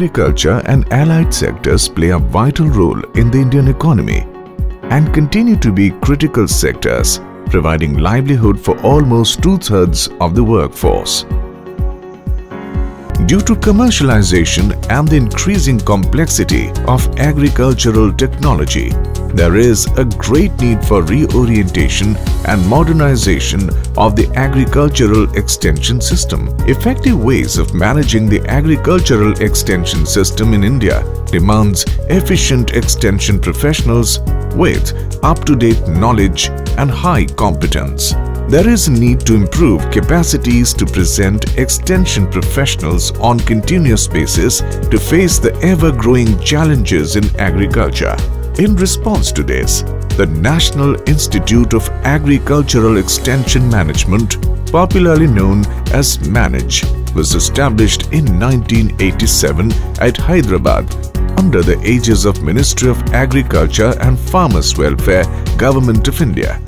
agriculture and allied sectors play a vital role in the Indian economy and continue to be critical sectors, providing livelihood for almost two-thirds of the workforce. Due to commercialization and the increasing complexity of agricultural technology, there is a great need for reorientation and modernization of the agricultural extension system. Effective ways of managing the agricultural extension system in India demands efficient extension professionals with up-to-date knowledge and high competence. There is a need to improve capacities to present extension professionals on continuous basis to face the ever-growing challenges in agriculture. In response to this, the National Institute of Agricultural Extension Management, popularly known as MANAGE, was established in 1987 at Hyderabad under the aegis of Ministry of Agriculture and Farmers Welfare, Government of India.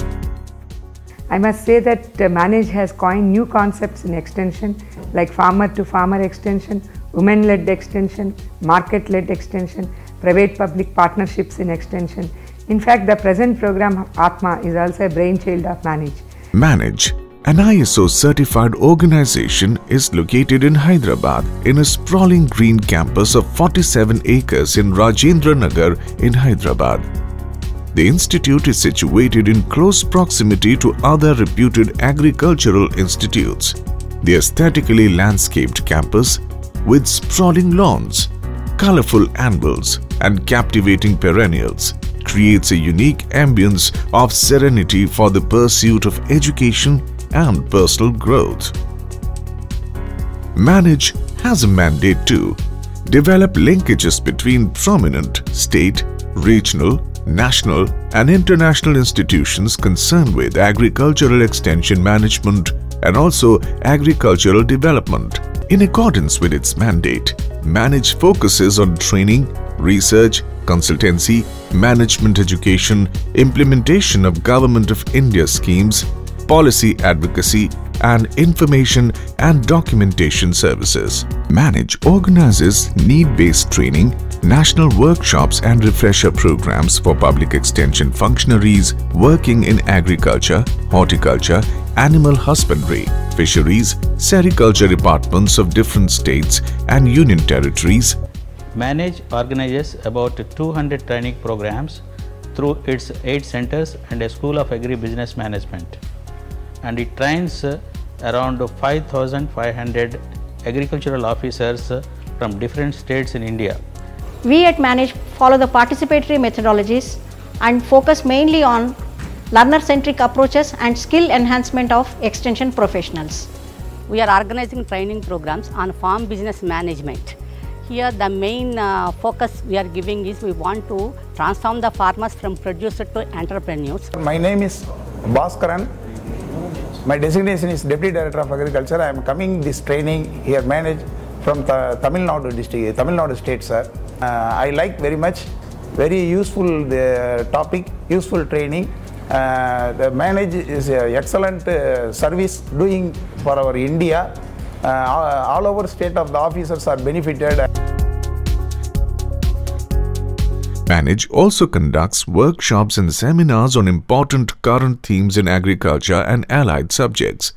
I must say that uh, Manage has coined new concepts in extension like farmer to farmer extension, women led extension, market led extension, private public partnerships in extension. In fact, the present program Atma is also a brainchild of Manage. Manage, an ISO certified organization, is located in Hyderabad in a sprawling green campus of 47 acres in Rajendra Nagar in Hyderabad. The institute is situated in close proximity to other reputed agricultural institutes. The aesthetically landscaped campus, with sprawling lawns, colorful annuals and captivating perennials, creates a unique ambience of serenity for the pursuit of education and personal growth. Manage has a mandate to develop linkages between prominent state, regional, national and international institutions concerned with agricultural extension management and also agricultural development. In accordance with its mandate, Manage focuses on training, research, consultancy, management education, implementation of Government of India schemes, policy advocacy and information and documentation services. Manage organizes need-based training, national workshops and refresher programs for public extension functionaries working in agriculture, horticulture, animal husbandry, fisheries, sericulture departments of different states and union territories. Manage organizes about 200 training programs through its 8 centers and a school of agri-business management and it trains uh, around 5500 agricultural officers from different states in India. We at Manage follow the participatory methodologies and focus mainly on learner-centric approaches and skill enhancement of extension professionals. We are organizing training programs on farm business management. Here the main uh, focus we are giving is we want to transform the farmers from producer to entrepreneurs. My name is Bhaskaran. My designation is Deputy Director of Agriculture. I am coming this training here managed from the Tamil Nadu district, Tamil Nadu state, sir. Uh, I like very much, very useful the topic, useful training. Uh, the manage is an excellent uh, service doing for our India. Uh, all over state of the officers are benefited. Manage also conducts workshops and seminars on important current themes in agriculture and allied subjects.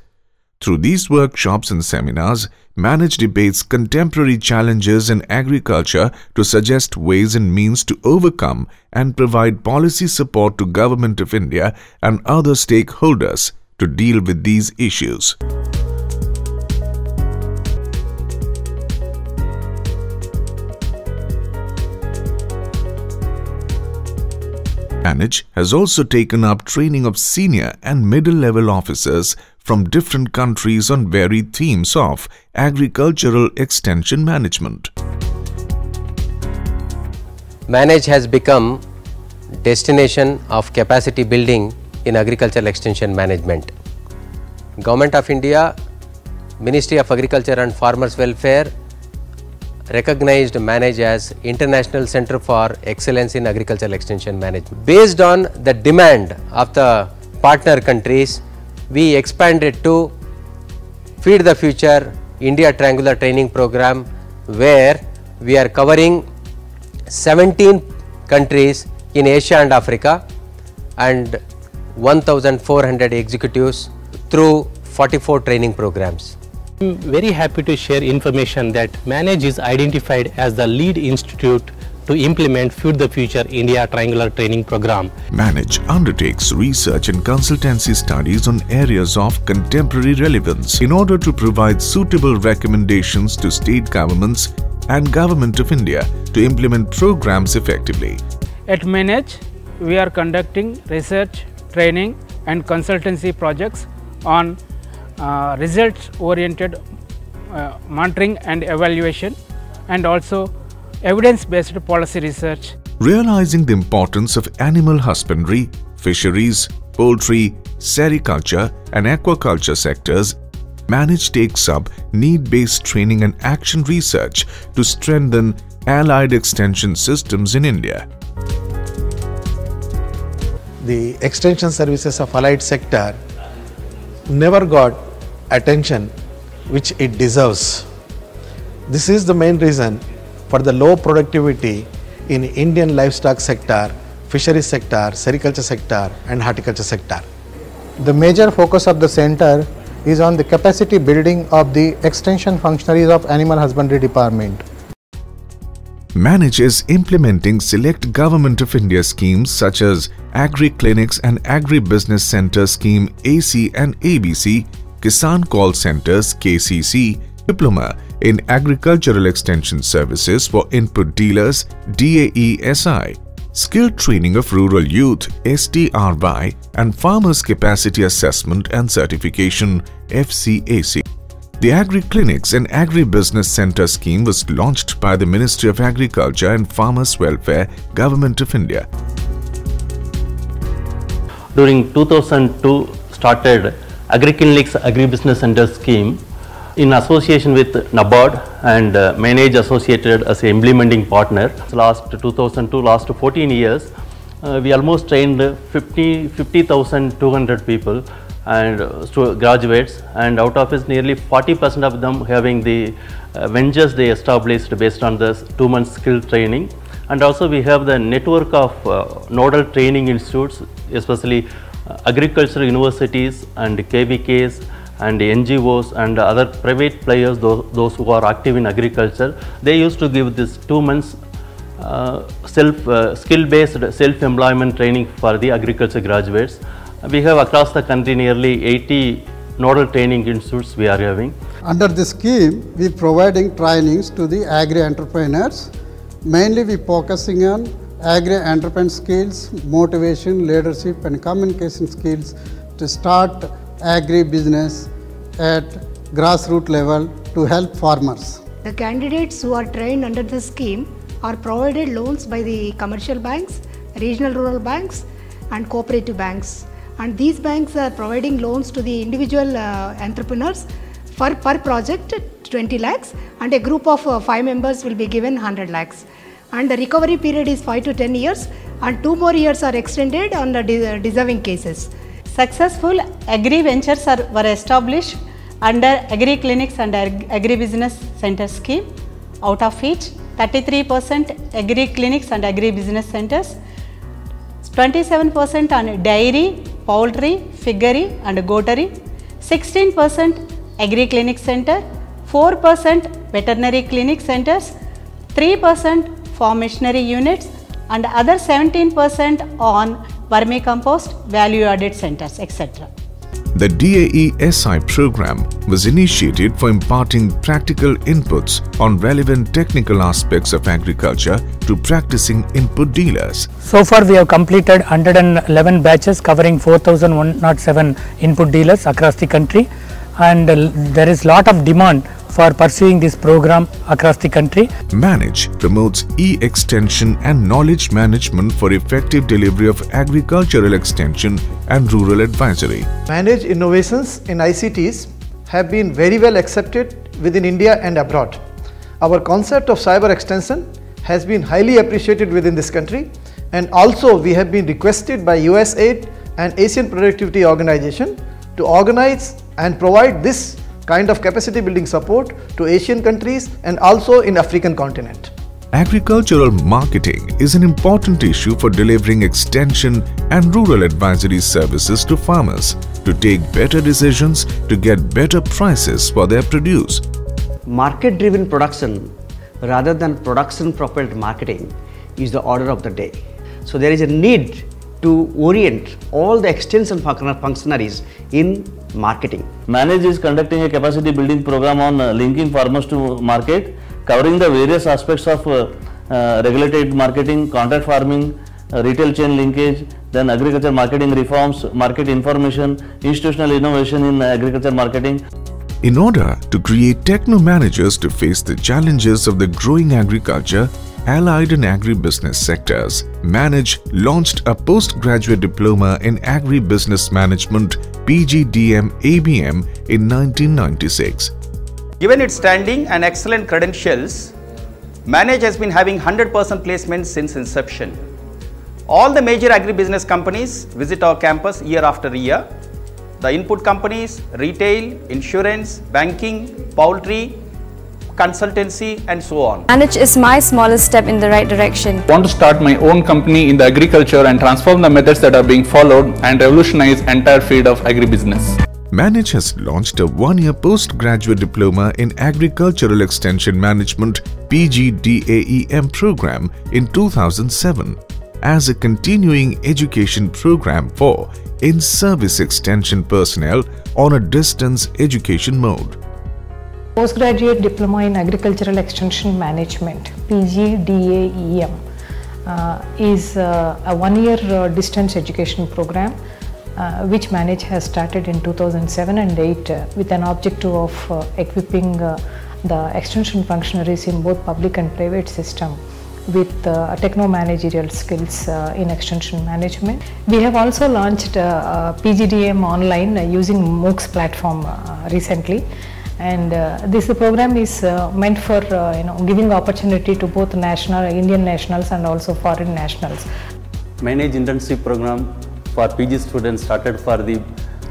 Through these workshops and seminars, Manage debates contemporary challenges in agriculture to suggest ways and means to overcome and provide policy support to Government of India and other stakeholders to deal with these issues. Manage has also taken up training of senior and middle level officers from different countries on varied themes of agricultural extension management. Manage has become destination of capacity building in agricultural extension management. Government of India, Ministry of Agriculture and Farmers Welfare recognized Manage as International Center for Excellence in Agricultural Extension Management. Based on the demand of the partner countries, we expanded to Feed the Future India Triangular Training Program where we are covering 17 countries in Asia and Africa and 1400 executives through 44 training programs. I am very happy to share information that Manage is identified as the lead institute to implement Feed the Future India Triangular Training Program. Manage undertakes research and consultancy studies on areas of contemporary relevance in order to provide suitable recommendations to state governments and Government of India to implement programs effectively. At Manage, we are conducting research, training and consultancy projects on uh, results oriented uh, monitoring and evaluation and also evidence based policy research. Realizing the importance of animal husbandry, fisheries, poultry, sericulture and aquaculture sectors, Manage takes up need-based training and action research to strengthen allied extension systems in India. The extension services of allied sector never got attention which it deserves. This is the main reason for the low productivity in Indian livestock sector, fisheries sector, sericulture sector and horticulture sector. The major focus of the center is on the capacity building of the extension functionaries of animal husbandry department. Manage is implementing select Government of India schemes such as Agri Clinics and Agri Business Center Scheme AC and ABC, Kisan Call Centers KCC, Diploma in Agricultural Extension Services for Input Dealers DAESI, Skill Training of Rural Youth STRY and Farmers Capacity Assessment and Certification FCAC. The Agri Clinics and Agri Business Center scheme was launched by the Ministry of Agriculture and Farmers Welfare, Government of India. During 2002 started Agri Clinics Agri Business Center scheme in association with NABARD and uh, Manage associated as a implementing partner. Last 2002, last 14 years, uh, we almost trained 50 people and uh, graduates and out of it nearly 40% of them having the uh, ventures they established based on this two months skill training. And also we have the network of uh, nodal training institutes especially uh, agricultural universities and KVKs and NGOs and other private players those, those who are active in agriculture. They used to give this two months uh, self skill based self employment training for the agriculture graduates we have across the country nearly 80 nodal training institutes we are having. Under this scheme, we are providing trainings to the agri-entrepreneurs. Mainly we focusing on agri-entrepreneur skills, motivation, leadership and communication skills to start agri-business at grassroots level to help farmers. The candidates who are trained under this scheme are provided loans by the commercial banks, regional rural banks and cooperative banks and these banks are providing loans to the individual uh, entrepreneurs for per project 20 lakhs and a group of uh, 5 members will be given 100 lakhs and the recovery period is 5 to 10 years and 2 more years are extended on the de deserving cases. Successful agri ventures are, were established under agri clinics and agri business center scheme out of which 33% agri clinics and agri business centers 27% on dairy, poultry, piggery and goatery, 16% agri clinic center, 4% veterinary clinic centers, 3% farm machinery units and other 17% on vermicompost value added centers etc. The DAE-SI program was initiated for imparting practical inputs on relevant technical aspects of agriculture to practicing input dealers. So far we have completed 111 batches covering 4107 input dealers across the country and uh, there is lot of demand for pursuing this program across the country. Manage promotes e-extension and knowledge management for effective delivery of agricultural extension and rural advisory. Manage innovations in ICTs have been very well accepted within India and abroad. Our concept of cyber extension has been highly appreciated within this country and also we have been requested by USAID and Asian Productivity Organization to organize and provide this kind of capacity building support to Asian countries and also in African continent. Agricultural marketing is an important issue for delivering extension and rural advisory services to farmers to take better decisions to get better prices for their produce. Market driven production rather than production propelled marketing is the order of the day. So there is a need to orient all the extension functionaries in marketing. Manage is conducting a capacity building program on uh, linking farmers to market, covering the various aspects of uh, uh, regulated marketing, contract farming, uh, retail chain linkage, then agriculture marketing reforms, market information, institutional innovation in agriculture marketing. In order to create techno managers to face the challenges of the growing agriculture, allied and agribusiness sectors, Manage launched a postgraduate diploma in agribusiness management PGDM ABM in 1996. Given its standing and excellent credentials, Manage has been having 100% placements since inception. All the major agribusiness companies visit our campus year after year. The input companies, retail, insurance, banking, poultry, consultancy and so on. Manage is my smallest step in the right direction. I want to start my own company in the agriculture and transform the methods that are being followed and revolutionize entire field of agribusiness. Manage has launched a one-year postgraduate diploma in Agricultural Extension Management PGDAEM program in 2007 as a continuing education program for in-service extension personnel on a distance education mode. Postgraduate Diploma in Agricultural Extension Management PGDAEM uh, is uh, a one-year uh, distance education program uh, which Manage has started in 2007 and 8 uh, with an objective of uh, equipping the extension functionaries in both public and private system with uh, techno-managerial skills uh, in extension management. We have also launched uh, PGDM online using MOOCs platform recently and uh, this program is uh, meant for uh, you know giving opportunity to both national Indian nationals and also foreign nationals. Manage internship program for PG students started for the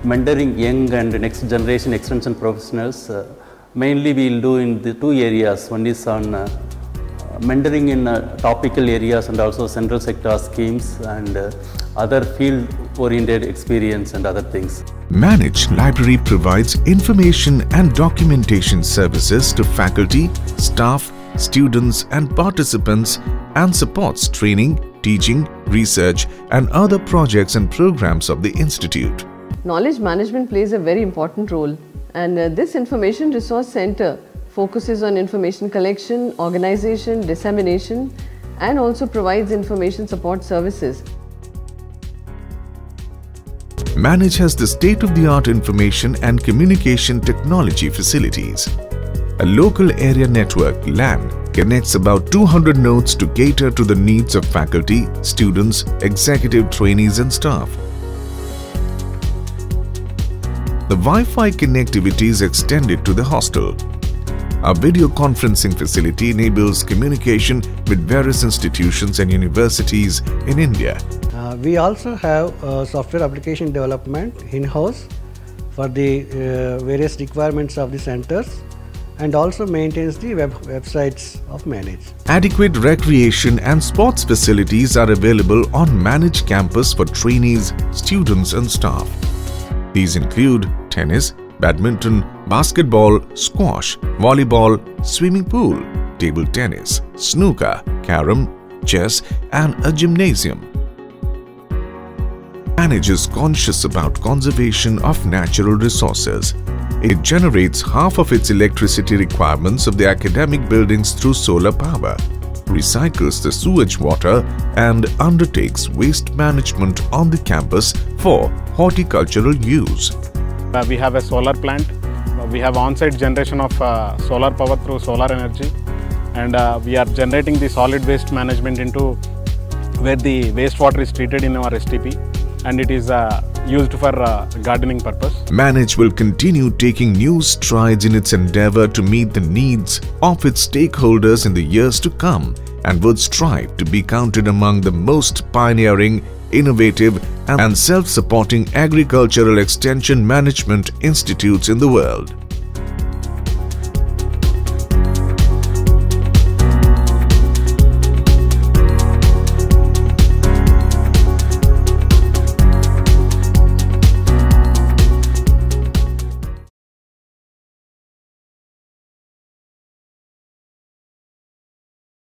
mentoring young and next generation extension professionals. Uh, mainly we will do in the two areas. One is on uh, mentoring in uh, topical areas and also central sector schemes and other field oriented experience and other things. Manage Library provides information and documentation services to faculty, staff, students and participants and supports training, teaching, research and other projects and programs of the institute. Knowledge management plays a very important role and uh, this information resource center focuses on information collection, organization, dissemination and also provides information support services. Manage has the state-of-the-art information and communication technology facilities. A local area network LAN connects about 200 nodes to cater to the needs of faculty, students, executive trainees and staff. The Wi-Fi connectivity is extended to the hostel. Our video conferencing facility enables communication with various institutions and universities in India. Uh, we also have uh, software application development in-house for the uh, various requirements of the centers and also maintains the web websites of Manage. Adequate recreation and sports facilities are available on Manage campus for trainees, students and staff. These include tennis, badminton, basketball, squash, volleyball, swimming pool, table tennis, snooker, carom, chess and a gymnasium. Manage is conscious about conservation of natural resources. It generates half of its electricity requirements of the academic buildings through solar power, recycles the sewage water and undertakes waste management on the campus for horticultural use. Uh, we have a solar plant. Uh, we have on-site generation of uh, solar power through solar energy and uh, we are generating the solid waste management into where the wastewater is treated in our STP and it is uh, used for uh, gardening purpose. Manage will continue taking new strides in its endeavor to meet the needs of its stakeholders in the years to come and would strive to be counted among the most pioneering, innovative and self-supporting agricultural extension management institutes in the world.